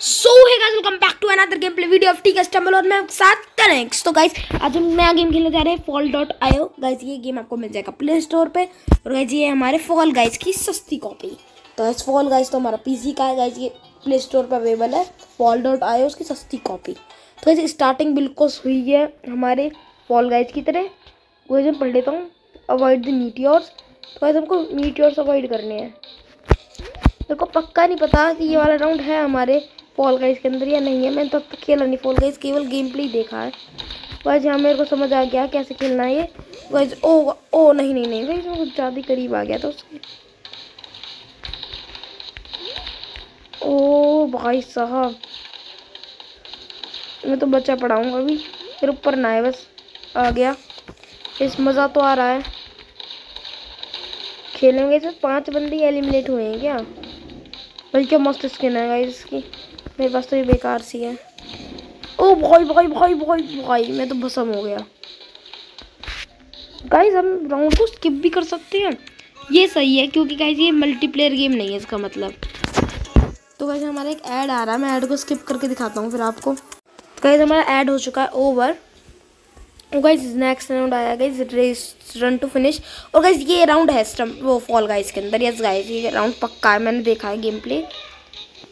So hey guys welcome back to another gameplay video of T customer और मैं साथ connect तो guys आज हम नया गेम खेलने जा रहे हैं फॉल डॉट आयो गाइस ये गेम आपको मिल जाएगा प्ले स्टोर पे। और गाइस ये हमारे फॉल गाइस की सस्ती कॉपी तो गाइस फॉल गाइस तो हमारा पीसी का है गाइस ये प्ले स्टोर पर अवेलेबल है। फॉल डॉट आयो उसकी सस्ती कॉपी तो गाइस स्टार्टिंग बिल्कुल हुई है हमारे फॉल गाइस की तरह। वो मैं पढ़ लेता हूँ। अवॉइड द मीटियोर्स तो गाइस हमको मीटियोर्स अवॉइड करने हैं। मेरे को पक्का नहीं पता कि ये वाला राउंड है हमारे फॉल गाइस के अंदर या नहीं है? मैंने तब तक खेला नहीं फॉल गाइस केवल गेम प्ले देखा है। बस यहाँ मेरे को समझ आ गया कैसे खेलना है ये। गाइस ओ ओ, नहीं नहीं नहीं मैं कुछ ज़्यादा करीब आ गया था उसके। ओ, भाई साहब। मैं तो बच्चा पढ़ाऊँगा अभी। फिर ऊपर ना है बस, आ गया। इस, मज़ा तो आ रहा है। खेलेंगे इसमें पाँच बंदे एलिमिनेट हुए हैं क्या? बल्कि मस्त स्किन है गाइस इसकी। मेरे पास तो ये बेकार सी है। ओ भाई भाई भाई भाई भाई, मैं तो भसम हो गया। गाइस हम राउंड को स्किप भी कर सकते हैं। ये सही है, क्योंकि गाइस ये मल्टीप्लेयर गेम नहीं है इसका मतलब। तो गाइस हमारा एक ऐड आ रहा है, मैं ऐड को स्किप करके दिखाता हूँ फिर आपको। गाइस हमारा ऐड हो चुका है ओवर गाइस नेक्स्ट राउंड आया guys race run to finish और गाइस ये राउंड है स्टम वो फॉल गाइस के अंदर। यस गाइस ये राउंड पक्का है, मैंने देखा है गेम प्ले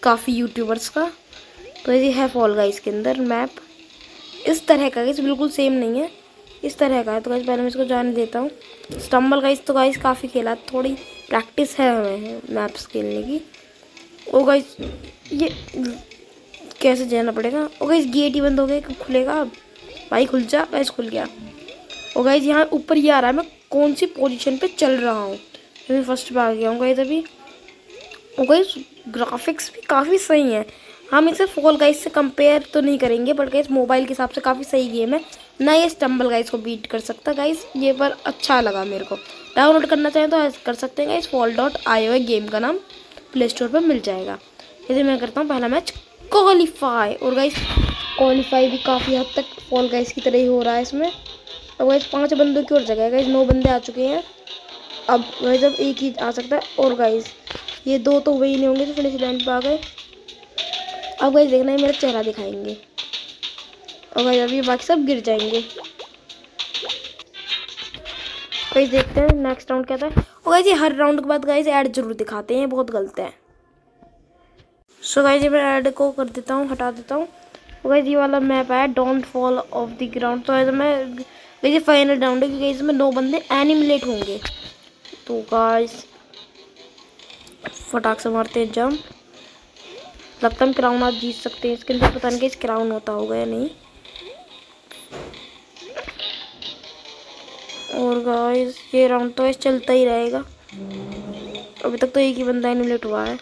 काफ़ी यूट्यूबर्स का। तो ये है फॉल के अंदर मैप इस तरह का गाइस बिल्कुल सेम नहीं है। इस तरह का है। तो गाइस पहले मैं इसको जान देता हूँ। स्टम्बल गाइस तो गाइस काफ़ी खेला। थोड़ी प्रैक्टिस है हमें मैप्स खेलने की। ओ गाइस ये कैसे जाना पड़ेगा? ओ गाइस गेट ही बंद हो गया। कब खुलेगा? भाई खुल जा। गाइस खुल गया। ओ गाइस यहाँ ऊपर ये आ रहा है। मैं कौन सी पोजीशन पे चल रहा हूँ? मैं फ़र्स्ट पे आ गया हूँ गाइस अभी। गाइस ग्राफिक्स भी काफ़ी सही हैं। हम इसे फॉल गाइस से कंपेयर तो नहीं करेंगे बट गाइस मोबाइल के हिसाब से काफ़ी सही गेम है। ना ये स्टम्बल गाइस को बीट कर सकता गाइस ये पर अच्छा लगा मेरे को। डाउनलोड करना चाहें तो कर सकते हैं गाइस फॉल डॉट आई है गेम का नाम प्ले स्टोर पर मिल जाएगा। जैसे मैं करता हूँ, पहला मैच क्वालिफाई और गाइस क्वालिफाई भी काफ़ी हद तक फॉल गाइस की तरह ही हो रहा है इसमें। अब गाइस पाँच बंदों की और जगह है गाइस नौ बंदे आ चुके हैं। अब गाइस अब एक ही आ सकता है। और गाइस ये दो तो वही नहीं होंगे तो फिनिश लाइन पे आ गए। अब गाइस देखना है, मेरा चेहरा दिखाएँगे। और गाइस अभी बाकी सब गिर जाएँगे। गाइस देखते हैं नेक्स्ट राउंड क्या था और गाइस ये हर राउंड के बाद गाइस ऐड ज़रूर दिखाते हैं बहुत गलत है। सो गाइस ये मैं ऐड को कर देता हूँ, हटा देता हूँ। गाइस ये वाला मैप है don't fall off the ground तो गाइस मैं ये फाइनल राउंड है क्योंकि इसमें नौ बंदे एनिमिलेट होंगे। तो गाइस फटाक से मारते हैं, जंप। लगता है क्राउन आप जीत सकते हैं, इसके अंदर पता नहीं कि क्राउन होता होगा या नहीं। और गाइस ये राउंड तो ऐसे चलता ही रहेगा। अभी तक तो एक ही बंदा एनिमुलेट हुआ है।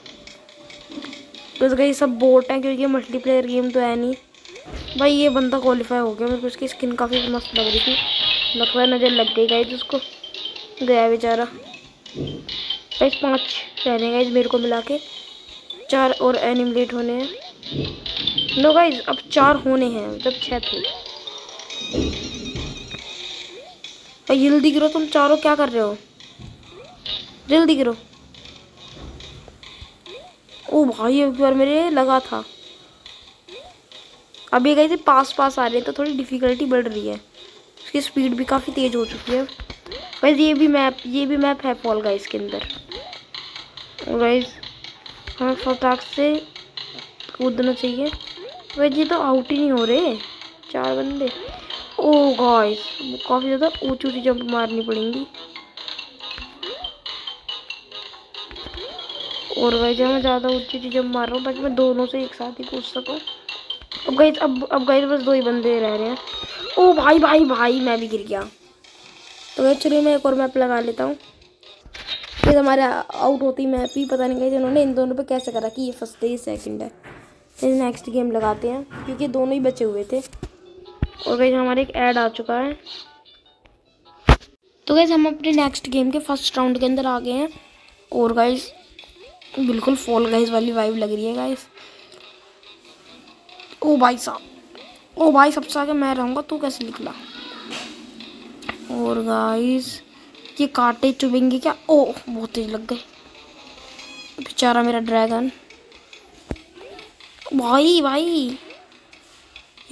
तो गाइस सब बोट हैं क्योंकि मल्टीप्लेयर गेम तो है नहीं। भाई, ये बंदा क्वालिफाई हो गया, मेरे को उसकी स्किन काफ़ी मस्त लग रही थी। लगता है नज़र लग गई गाइस उसको। गया बेचारा। गाइस पाँच रहने गाइस मेरे को मिला के। चार और एनिमलेट होने हैं। नो गाइस अब चार होने हैं जब छः थे। जल्दी गिरो तुम चारों क्या कर रहे हो? जल्दी गिरो ओ भाई, एक बार मेरे लगा था। गई थी पास पास आ रहे हैं तो थोड़ी डिफ़िकल्टी बढ़ रही है। उसकी स्पीड भी काफ़ी तेज़ हो चुकी है। वैसे ये भी मैप ये भी मैप है फॉल गाइस के अंदर। गाइस हमें फटाक से कूदना चाहिए। वैसे ये तो आउट ही नहीं हो रहे। चार बंदे। ओ गाइस काफ़ी ज़्यादा ऊँची ऊँची जंप मारनी पड़ेंगी। और गाइस मैं ज़्यादा ऊँची ऊँची जंप मार रहा हूँ, ताकि मैं दोनों से एक साथ ही कूद सकूँ। अब गाइस अब अब गाइस बस दो ही बंदे रह रहे हैं। ओ भाई भाई भाई, मैं भी गिर गया। तो गाइस चलिए मैं एक और मैप लगा लेता हूँ। फिर हमारे आउट होती मैप भी पता नहीं कैसे इन्होंने इन दोनों पे कैसे करा कि ये फ़र्स्ट है ये सेकंड है फिर नेक्स्ट गेम लगाते हैं, क्योंकि दोनों ही बचे हुए थे। और गई हमारे एक ऐड आ चुका है। तो गैस हम अपने नेक्स्ट गेम के फ़र्स्ट राउंड के अंदर आ गए हैं। और गाइस बिल्कुल फॉल गाइस वाली वाइब लग रही है गाइस ओ भाई साहब, ओ भाई सबसे आगे मैं रहूँगा, तू कैसे निकला? और गाइस ये कांटे चुभेंगे क्या? ओ बहुत तेज लग गए। बेचारा मेरा ड्रैगन भाई भाई।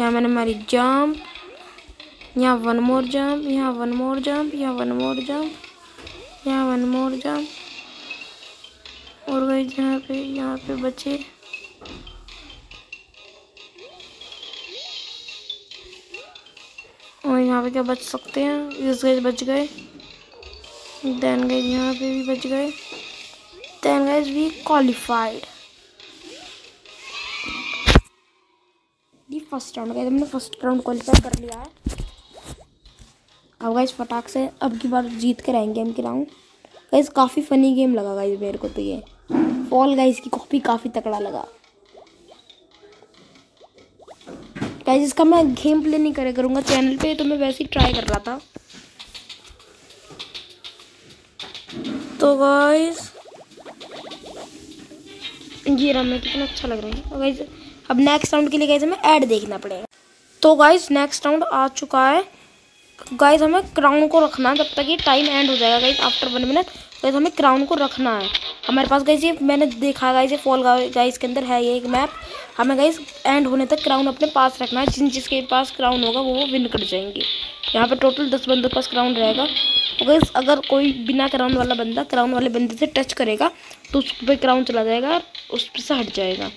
यहाँ मैंने मारी जंप यहाँ वन मोर जंप यहाँ वन मोर जंप यहाँ वन मोर जंप यहाँ वन मोर जंप और गई यहाँ पे यहाँ पे बचे। और यहाँ पे क्या बच सकते हैं? इस गए बच गए। देन गए यहाँ पे भी बच गए। देन गए वी क्वालिफाइड फ़र्स्ट राउंड गए हमने फ़र्स्ट राउंड क्वालिफाई कर लिया है। अब गाइस फटाक से अब की बार जीत कर आएँगे हम की राउंड गाइस काफ़ी फ़नी गेम लगा गाइस मेरे को तो ये। फॉल गाइस की कॉपी काफ़ी तकड़ा लगा। गाइस इसका मैं गेम प्ले नहीं करे करूँगा चैनल पे तो मैं वैसे ही ट्राई कर रहा था। तो गाइस ये रहा मैं कितना अच्छा लग रहा है। गाइस अब नेक्स्ट राउंड के लिए गाइस हमें ऐड देखना पड़ेगा। तो गाइस नेक्स्ट राउंड आ चुका है। गाइस हमें क्राउन को रखना है जब तक ये टाइम एंड हो जाएगा guys after one minute guys हमें क्राउन को रखना है। हमारे पास गाइस ये मैंने देखा गाइस ये फॉल गाइस के अंदर है ये एक मैप हमें गाइस एंड होने तक क्राउन अपने पास रखना है। जिन, जिसके पास क्राउन होगा, वो विन कर जाएँगे। यहाँ पे टोटल दस बंदों के पास क्राउन रहेगा। गाइस अगर कोई बिना क्राउन वाला बंदा क्राउन वाले बंदे से टच करेगा तो उस पर क्राउन चला जाएगा उस पर से हट जाएगा।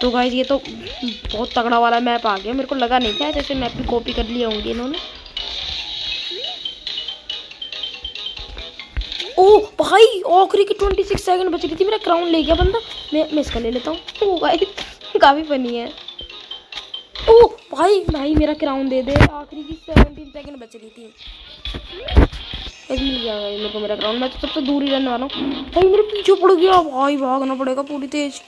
तो गाइस ये तो बहुत तगड़ा वाला मैप आ गया। मेरे को लगा नहीं था, जैसे मैप की कॉपी कर लिया होंगे इन्होंने। ओ भाई, आखिरी की ट्वेंटी सिक्स सेकेंड बच रही थी, मेरा क्राउन ले गया बंदा। मैं मैं इसका ले लेता हूँ। ओ भाई, काफ़ी फनी है। ओ भाई भाई, मेरा क्राउन दे दे। आखिरी की सेवनटीन सेकेंड बच रही थी। एक मिल गया भाई, मेरे को मेरा क्राउन मैं तो सबसे दूर ही रहने वाला हूँ। भाई, मेरे पीछे पड़ गया। भाई, भागना पड़ेगा पूरी तेज।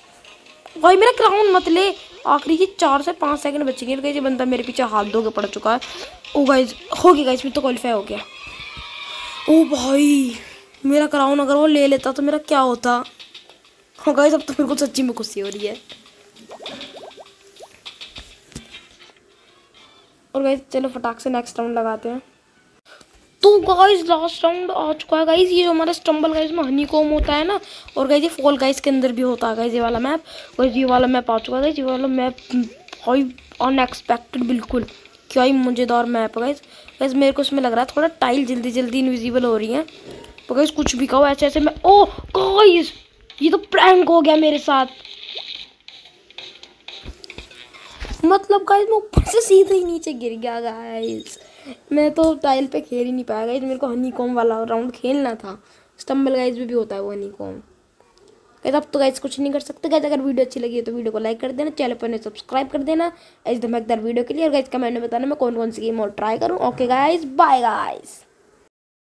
भाई, मेरा क्राउन मत ले। आखिरी की चार से पाँच सेकंड बच गए ये बंदा मेरे पीछे हाथ धो के पड़ चुका है। ओ गाइज़ हो गया गाइज़ फिर तो क्वालिफाई हो गया। ओ भाई। मेरा क्राउन अगर वो ले लेता तो मेरा क्या होता? हाँ गाइस अब तो मेरे को सच्ची में खुशी हो रही है। और गाइस चलो फटाक से नेक्स्ट राउंड लगाते हैं। तो गाइस लास्ट राउंड आ चुका है गाइस ये जो हमारा स्टम्बल गाइस में हनी कोम होता है ना, और गाइस ये फॉल गाइस के अंदर भी होता है गाइस ये वाला मैप गाइस ये वाला मैप आ चुका है ये वाला मैप भाई अनएक्सपेक्टेड बिल्कुल। क्या ही मज़ेदार मैप है गाइस गाइस मेरे को इसमें लग रहा है थोड़ा टाइल जल्दी जल्दी इनविजिबल हो रही है। गाइस कुछ भी कहो ऐसे ऐसे मैं ओ गाइस ये तो प्रैंक हो गया मेरे साथ। मतलब गाइस मैं ऊपर से सीधे ही नीचे गिर गया गाइस मैं तो टाइल पे खेल ही नहीं पाया गाइस मेरे को हनी कॉम वाला राउंड खेलना था. स्टम्बल गाइस भी, भी होता है वो हनी कॉम गाइस अब तो गाइस कुछ नहीं कर सकते. गाइस अगर वीडियो अच्छी लगी है तो वीडियो को लाइक कर देना चैनल पर सब्सक्राइब कर देना. ऐसे धमाकेदार वीडियो के लिए और गाइस कमेंट में बताना मैं कौन कौन सी गेम और ट्राई करूँ. Okay guys bye guys